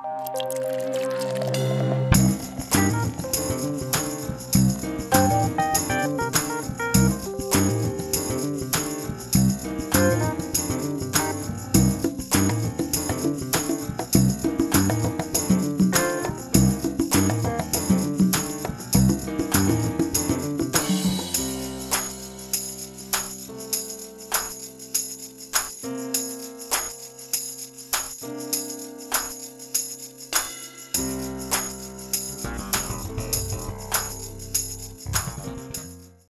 Música